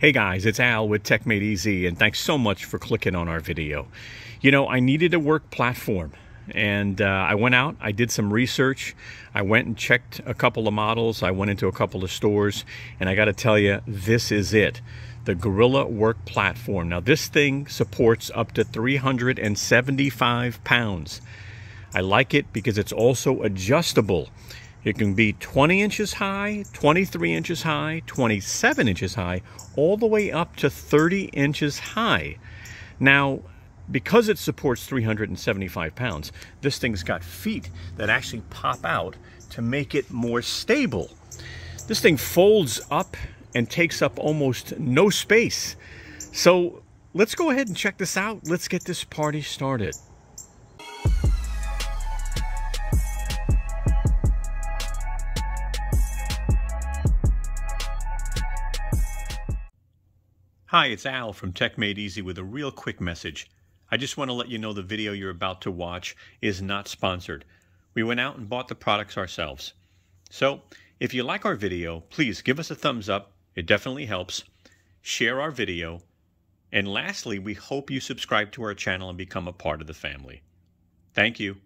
Hey guys, it's Al with Tech Made Easy, and thanks so much for clicking on our video. You know, I needed a work platform, and uh, I went out, I did some research, I went and checked a couple of models, I went into a couple of stores, and I got to tell you, this is it. The Gorilla Work Platform. Now, this thing supports up to 375 pounds. I like it because it's also adjustable. It can be 20 inches high, 23 inches high, 27 inches high, all the way up to 30 inches high. Now, because it supports 375 pounds, this thing's got feet that actually pop out to make it more stable. This thing folds up and takes up almost no space. So let's go ahead and check this out. Let's get this party started. Hi, it's Al from Tech Made Easy with a real quick message. I just want to let you know the video you're about to watch is not sponsored. We went out and bought the products ourselves. So, if you like our video, please give us a thumbs up. It definitely helps. Share our video. And lastly, we hope you subscribe to our channel and become a part of the family. Thank you.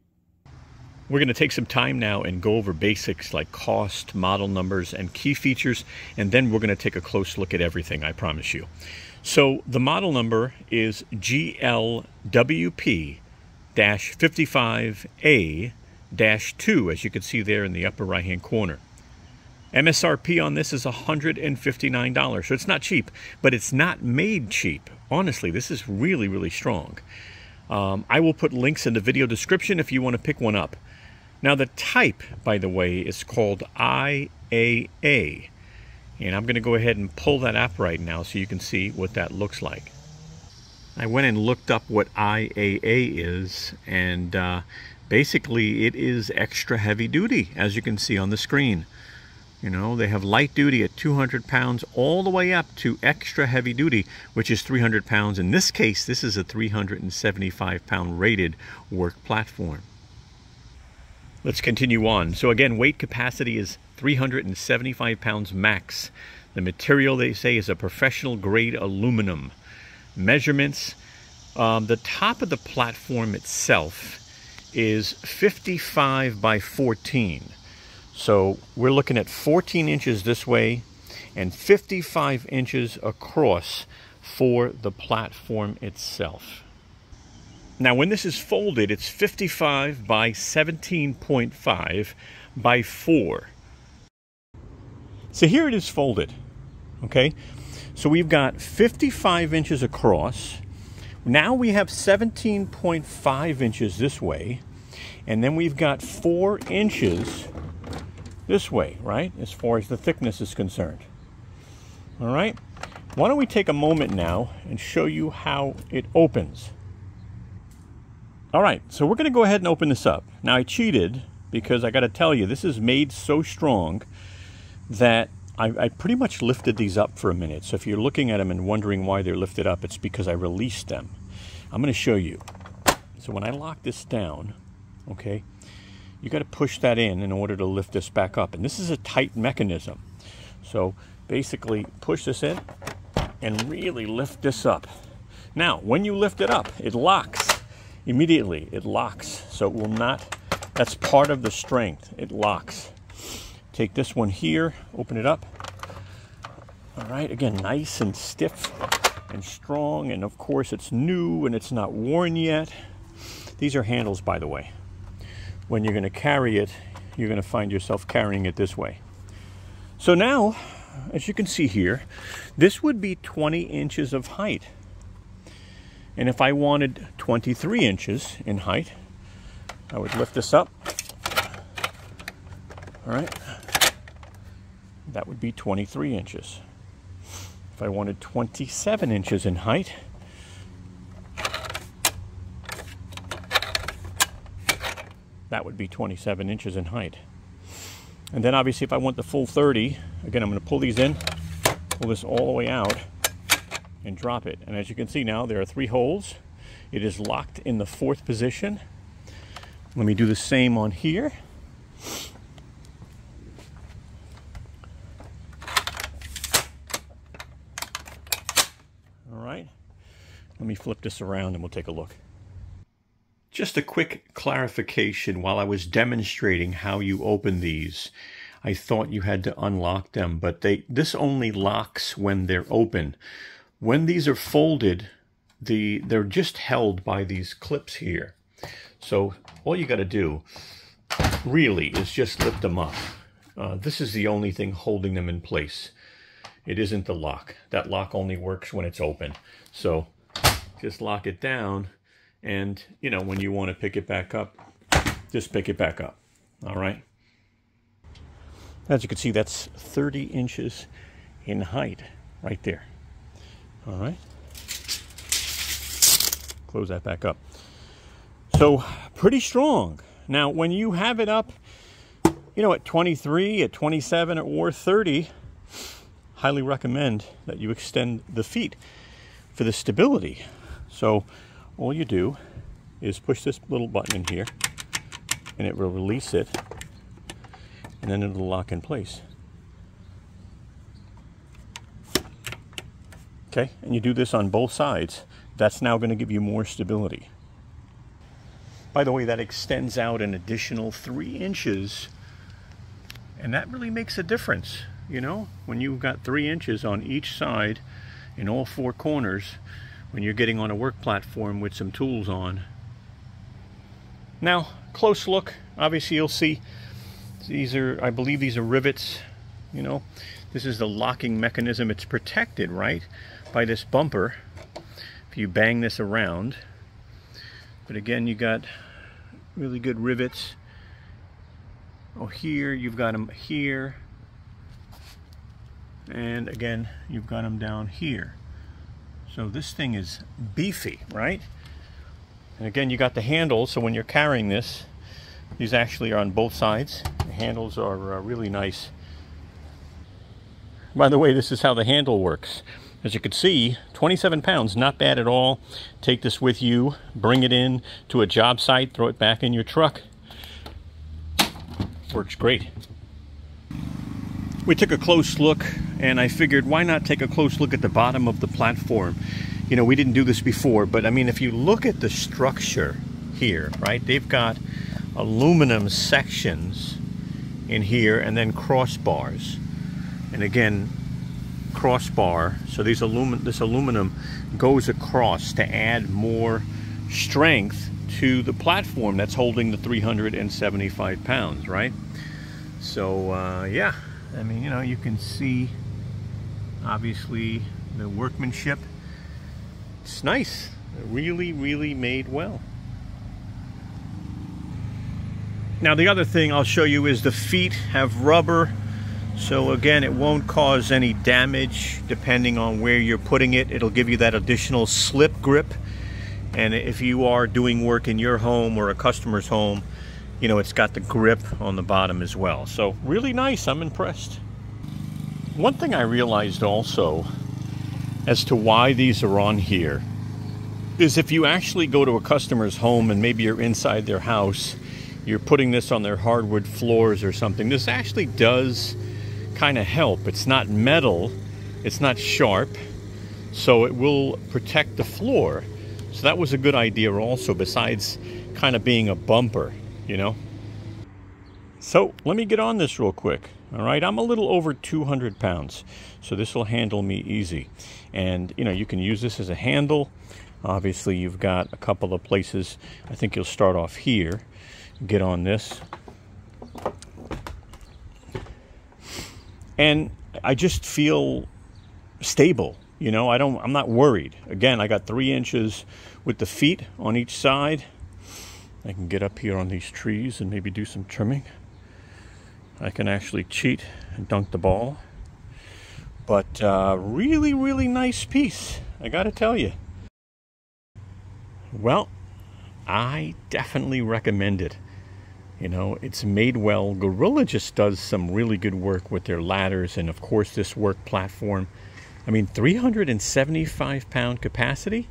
We're going to take some time now and go over basics like cost, model numbers, and key features, and then we're going to take a close look at everything, I promise you. So the model number is GLWP-55A-2, as you can see there in the upper right-hand corner. MSRP on this is $159, so it's not cheap, but it's not made cheap. Honestly, this is really, really strong. Um, I will put links in the video description if you want to pick one up. Now the type, by the way, is called IAA. And I'm going to go ahead and pull that up right now so you can see what that looks like. I went and looked up what IAA is, and uh, basically it is extra heavy duty, as you can see on the screen. You know, they have light duty at 200 pounds all the way up to extra heavy duty, which is 300 pounds. In this case, this is a 375 pound rated work platform. Let's continue on. So again, weight capacity is 375 pounds max. The material they say is a professional grade aluminum. Measurements, um, the top of the platform itself is 55 by 14. So we're looking at 14 inches this way and 55 inches across for the platform itself. Now when this is folded, it's 55 by 17.5 by 4. So here it is folded, okay? So we've got 55 inches across. Now we have 17.5 inches this way, and then we've got 4 inches this way, right? As far as the thickness is concerned. All right? Why don't we take a moment now and show you how it opens. All right, so we're going to go ahead and open this up. Now, I cheated because I got to tell you, this is made so strong that I, I, pretty much lifted these up for a minute. So if you're looking at them and wondering why they're lifted up, it's because I released them. I'm going to show you. So when I lock this down, okay, you got to push that in in order to lift this back up. And this is a tight mechanism. So basically push this in and really lift this up. Now, when you lift it up, it locks immediately it locks so it will not that's part of the strength. It locks. Take this one here open it up. All right again nice and stiff and strong and of course it's new and it's not worn yet. These are handles by the way. When you're going to carry it you're going to find yourself carrying it this way. So now as you can see here this would be 20 inches of height and if I wanted 23 inches in height, I would lift this up. All right. That would be 23 inches. If I wanted 27 inches in height, that would be 27 inches in height. And then obviously if I want the full 30, again, I'm going to pull these in, pull this all the way out, and drop it. And as you can see now, there are three holes. It is locked in the fourth position. Let me do the same on here. All right. Let me flip this around and we'll take a look. Just a quick clarification while I was demonstrating how you open these. I thought you had to unlock them, but they this only locks when they're open. When these are folded, the they're just held by these clips here. So all you got to do really is just lift them up. Uh, this is the only thing holding them in place. It isn't the lock. That lock only works when it's open. So just lock it down and you know when you want to pick it back up just pick it back up all right as you can see that's 30 inches in height right there all right. Close that back up. So pretty strong. Now when you have it up you know at 23 at 27 or 30 highly recommend that you extend the feet for the stability. So all you do is push this little button in here and it will release it and then it'll lock in place. Okay, and you do this on both sides. That's now going to give you more stability. By the way, that extends out an additional three inches and that really makes a difference, you know? When you've got three inches on each side in all four corners, when you're getting on a work platform with some tools on. Now, close look, obviously you'll see these are, I believe these are rivets, you know. This is the locking mechanism. It's protected, right, by this bumper if you bang this around. But again, you got really good rivets. Oh, here, you've got them here. And again, you've got them down here. So this thing is beefy, right? And again, you got the handles, so when you're carrying this, these actually are on both sides. The handles are uh, really nice. By the way, this is how the handle works. As you can see, 27 pounds, not bad at all. Take this with you, bring it in to a job site, throw it back in your truck. Works great. We took a close look and I figured why not take a close look at the bottom of the platform. You know, we didn't do this before, but I mean, if you look at the structure here, right, they've got aluminum sections in here and then crossbars. And again, crossbar, so these aluminum, this aluminum goes across to add more strength to the platform that's holding the 375 pounds, right? So, uh, yeah, I mean, you know, you can see obviously the workmanship. It's nice. Really, really made well. Now the other thing I'll show you is the feet have rubber. So again, it won't cause any damage depending on where you're putting it. It'll give you that additional slip grip. And if you are doing work in your home or a customer's home, you know, it's got the grip on the bottom as well. So really nice, I'm impressed. One thing I realized also as to why these are on here is if you actually go to a customer's home and maybe you're inside their house, you're putting this on their hardwood floors or something, this actually does kind of help. It's not metal, it's not sharp, so it will protect the floor. So that was a good idea also, besides kind of being a bumper you know? So let me get on this real quick. All right, I'm a little over 200 pounds, so this will handle me easy. And you know, you can use this as a handle. Obviously, you've got a couple of places. I think you'll start off here. Get on this. And I just feel stable. You know, I don't. I'm not worried. Again, I got three inches with the feet on each side. I can get up here on these trees and maybe do some trimming. I can actually cheat and dunk the ball. But uh, really, really nice piece, I gotta tell you. Well, I definitely recommend it. You know, it's made well. Gorilla just does some really good work with their ladders and, of course, this work platform. I mean, 375 pound capacity.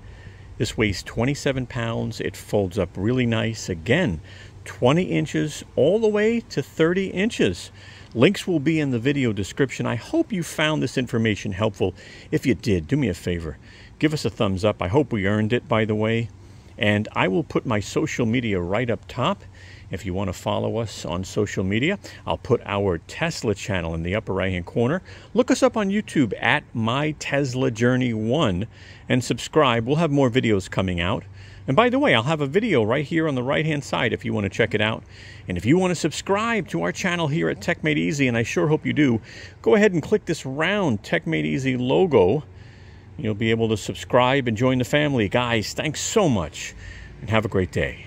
This weighs 27 pounds. It folds up really nice. Again, 20 inches all the way to 30 inches. Links will be in the video description. I hope you found this information helpful. If you did, do me a favor. Give us a thumbs up. I hope we earned it, by the way. And I will put my social media right up top. If you want to follow us on social media, I'll put our Tesla channel in the upper right hand corner. Look us up on YouTube at My Tesla Journey 1 and subscribe. We'll have more videos coming out. And by the way, I'll have a video right here on the right hand side if you want to check it out. And if you want to subscribe to our channel here at Tech Made Easy, and I sure hope you do, go ahead and click this round Tech Made Easy logo. You'll be able to subscribe and join the family. Guys, thanks so much and have a great day.